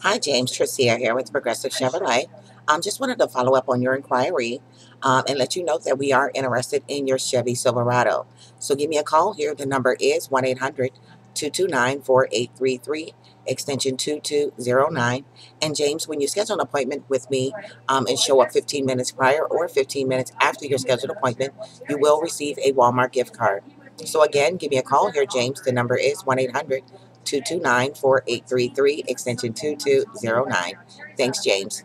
Hi, James Tricia here with Progressive Chevrolet. Um, just wanted to follow up on your inquiry um, and let you know that we are interested in your Chevy Silverado. So give me a call here. The number is 1 800 229 4833, extension 2209. And James, when you schedule an appointment with me um, and show up 15 minutes prior or 15 minutes after your scheduled appointment, you will receive a Walmart gift card. So again, give me a call here, James. The number is 1 800 229 4833, extension 2209. Thanks, James.